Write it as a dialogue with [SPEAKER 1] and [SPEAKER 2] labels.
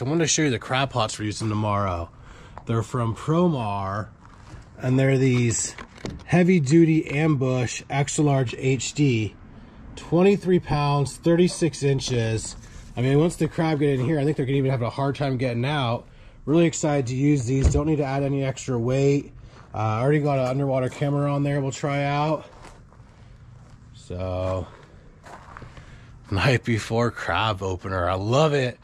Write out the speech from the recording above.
[SPEAKER 1] I wanted to show you the crab pots we're using tomorrow. They're from Promar, and they're these heavy duty ambush extra large HD, 23 pounds, 36 inches. I mean, once the crab get in here, I think they're gonna even have a hard time getting out. Really excited to use these. Don't need to add any extra weight. Uh, I already got an underwater camera on there we'll try out. So, night before crab opener. I love it.